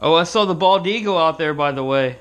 Oh, I saw the bald eagle out there, by the way.